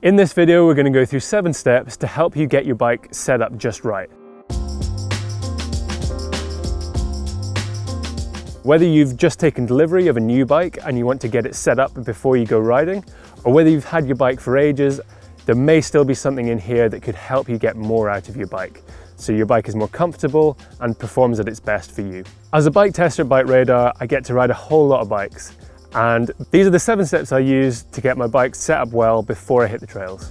In this video, we're going to go through seven steps to help you get your bike set up just right. Whether you've just taken delivery of a new bike and you want to get it set up before you go riding, or whether you've had your bike for ages, there may still be something in here that could help you get more out of your bike so your bike is more comfortable and performs at its best for you. As a bike tester at Bike Radar, I get to ride a whole lot of bikes and these are the seven steps I use to get my bike set up well before I hit the trails.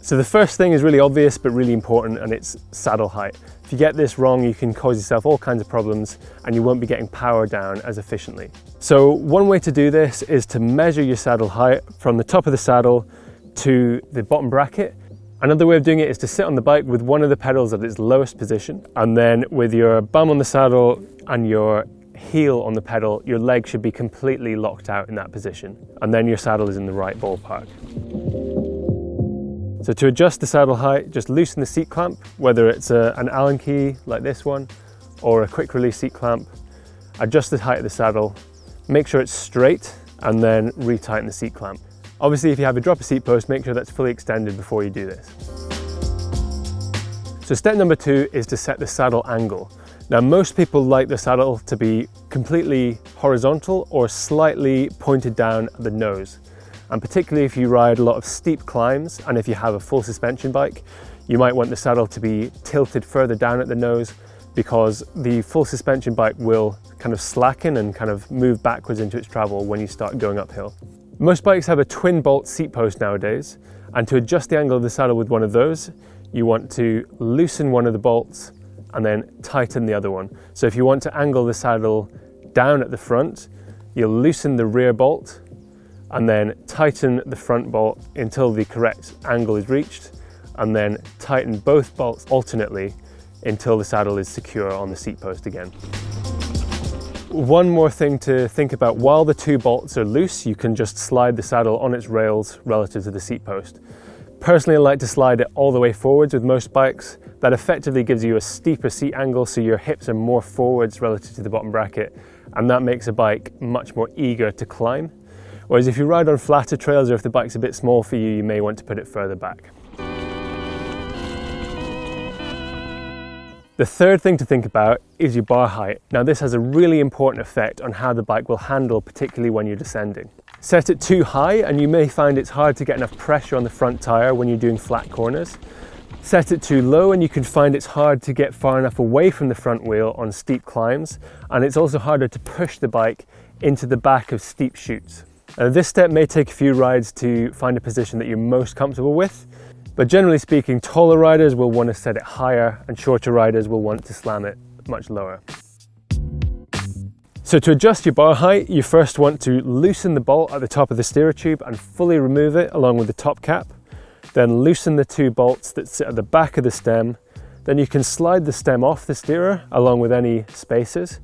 So the first thing is really obvious but really important and it's saddle height. If you get this wrong, you can cause yourself all kinds of problems and you won't be getting power down as efficiently. So one way to do this is to measure your saddle height from the top of the saddle to the bottom bracket. Another way of doing it is to sit on the bike with one of the pedals at its lowest position and then with your bum on the saddle and your heel on the pedal, your leg should be completely locked out in that position. And then your saddle is in the right ballpark. So to adjust the saddle height, just loosen the seat clamp, whether it's a, an Allen key like this one, or a quick release seat clamp. Adjust the height of the saddle, make sure it's straight, and then retighten the seat clamp. Obviously, if you have a dropper seat post, make sure that's fully extended before you do this. So step number two is to set the saddle angle. Now most people like the saddle to be completely horizontal or slightly pointed down at the nose. And particularly if you ride a lot of steep climbs and if you have a full suspension bike, you might want the saddle to be tilted further down at the nose because the full suspension bike will kind of slacken and kind of move backwards into its travel when you start going uphill. Most bikes have a twin bolt seat post nowadays and to adjust the angle of the saddle with one of those, you want to loosen one of the bolts and then tighten the other one. So if you want to angle the saddle down at the front, you'll loosen the rear bolt and then tighten the front bolt until the correct angle is reached and then tighten both bolts alternately until the saddle is secure on the seat post again. One more thing to think about, while the two bolts are loose, you can just slide the saddle on its rails relative to the seat post. Personally, I like to slide it all the way forwards with most bikes that effectively gives you a steeper seat angle so your hips are more forwards relative to the bottom bracket and that makes a bike much more eager to climb. Whereas if you ride on flatter trails or if the bike's a bit small for you, you may want to put it further back. The third thing to think about is your bar height. Now this has a really important effect on how the bike will handle, particularly when you're descending. Set it too high and you may find it's hard to get enough pressure on the front tyre when you're doing flat corners. Set it too low and you can find it's hard to get far enough away from the front wheel on steep climbs and it's also harder to push the bike into the back of steep chutes. This step may take a few rides to find a position that you're most comfortable with, but generally speaking, taller riders will want to set it higher and shorter riders will want to slam it much lower. So to adjust your bar height, you first want to loosen the bolt at the top of the steerer tube and fully remove it along with the top cap. Then loosen the two bolts that sit at the back of the stem. Then you can slide the stem off the steerer along with any spacers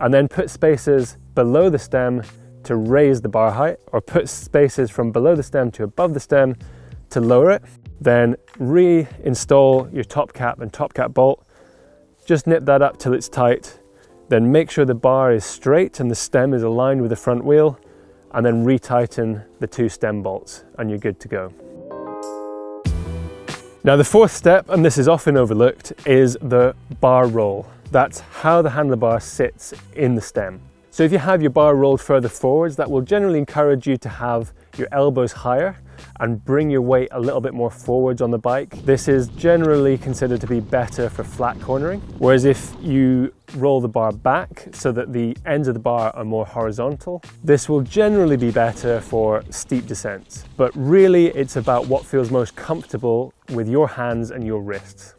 and then put spacers below the stem to raise the bar height or put spacers from below the stem to above the stem to lower it. Then reinstall your top cap and top cap bolt. Just nip that up till it's tight. Then make sure the bar is straight and the stem is aligned with the front wheel and then retighten the two stem bolts and you're good to go. Now the fourth step, and this is often overlooked, is the bar roll. That's how the handlebar sits in the stem. So if you have your bar rolled further forwards, that will generally encourage you to have your elbows higher and bring your weight a little bit more forwards on the bike. This is generally considered to be better for flat cornering. Whereas if you roll the bar back so that the ends of the bar are more horizontal, this will generally be better for steep descents. But really it's about what feels most comfortable with your hands and your wrists.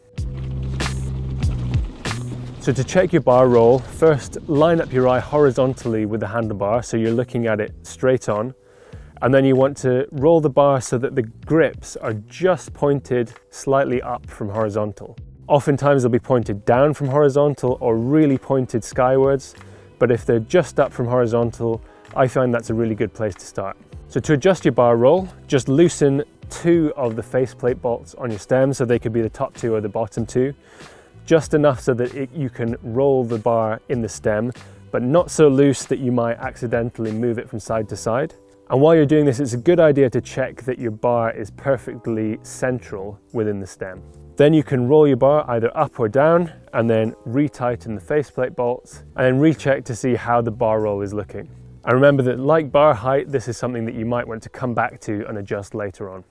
So to check your bar roll, first line up your eye horizontally with the handlebar so you're looking at it straight on and then you want to roll the bar so that the grips are just pointed slightly up from horizontal. Oftentimes they'll be pointed down from horizontal or really pointed skywards, but if they're just up from horizontal, I find that's a really good place to start. So to adjust your bar roll, just loosen two of the faceplate bolts on your stem, so they could be the top two or the bottom two, just enough so that it, you can roll the bar in the stem, but not so loose that you might accidentally move it from side to side. And while you're doing this, it's a good idea to check that your bar is perfectly central within the stem. Then you can roll your bar either up or down and then retighten the faceplate bolts and then recheck to see how the bar roll is looking. And remember that like bar height, this is something that you might want to come back to and adjust later on.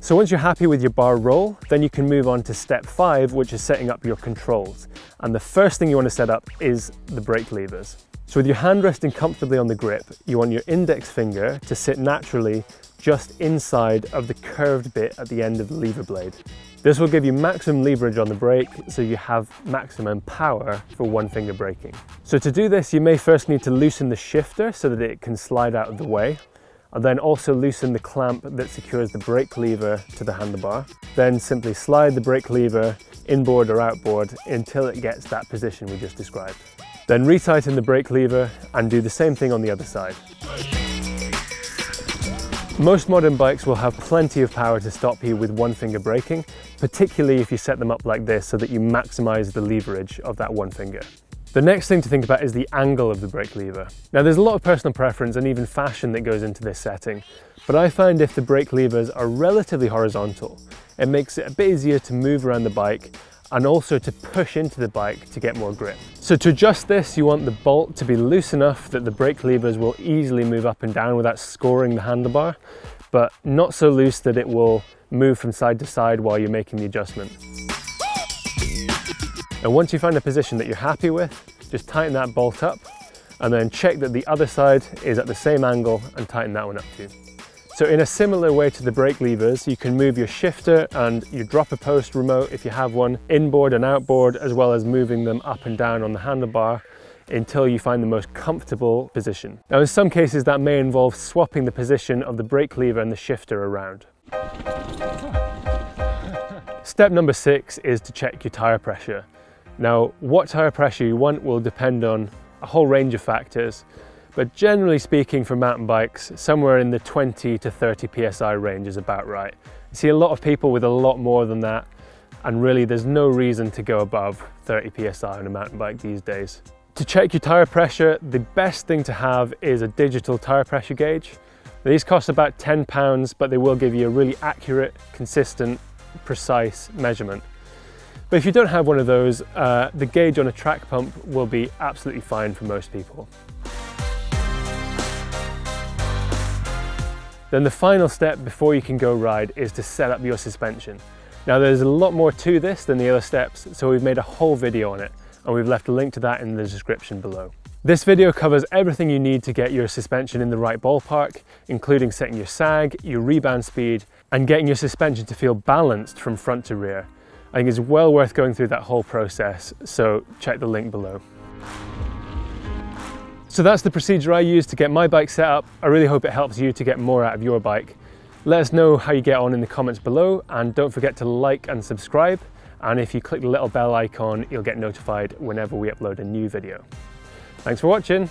So once you're happy with your bar roll, then you can move on to step five, which is setting up your controls. And the first thing you want to set up is the brake levers. So with your hand resting comfortably on the grip, you want your index finger to sit naturally just inside of the curved bit at the end of the lever blade. This will give you maximum leverage on the brake so you have maximum power for one finger braking. So to do this, you may first need to loosen the shifter so that it can slide out of the way and then also loosen the clamp that secures the brake lever to the handlebar. Then simply slide the brake lever inboard or outboard until it gets that position we just described. Then retighten the brake lever and do the same thing on the other side. Most modern bikes will have plenty of power to stop you with one finger braking, particularly if you set them up like this so that you maximize the leverage of that one finger. The next thing to think about is the angle of the brake lever. Now there's a lot of personal preference and even fashion that goes into this setting, but I find if the brake levers are relatively horizontal, it makes it a bit easier to move around the bike and also to push into the bike to get more grip. So to adjust this, you want the bolt to be loose enough that the brake levers will easily move up and down without scoring the handlebar, but not so loose that it will move from side to side while you're making the adjustment. And once you find a position that you're happy with, just tighten that bolt up and then check that the other side is at the same angle and tighten that one up too. So in a similar way to the brake levers, you can move your shifter and your dropper post remote if you have one, inboard and outboard, as well as moving them up and down on the handlebar until you find the most comfortable position. Now in some cases that may involve swapping the position of the brake lever and the shifter around. Step number six is to check your tyre pressure. Now what tyre pressure you want will depend on a whole range of factors, but generally speaking for mountain bikes, somewhere in the 20 to 30 PSI range is about right. You see a lot of people with a lot more than that, and really there's no reason to go above 30 PSI on a mountain bike these days. To check your tyre pressure, the best thing to have is a digital tyre pressure gauge. These cost about 10 pounds, but they will give you a really accurate, consistent, precise measurement. But if you don't have one of those, uh, the gauge on a track pump will be absolutely fine for most people. Then the final step before you can go ride is to set up your suspension. Now there's a lot more to this than the other steps, so we've made a whole video on it, and we've left a link to that in the description below. This video covers everything you need to get your suspension in the right ballpark, including setting your sag, your rebound speed, and getting your suspension to feel balanced from front to rear. I think it's well worth going through that whole process, so check the link below. So that's the procedure I use to get my bike set up. I really hope it helps you to get more out of your bike. Let us know how you get on in the comments below and don't forget to like and subscribe. And if you click the little bell icon, you'll get notified whenever we upload a new video. Thanks for watching.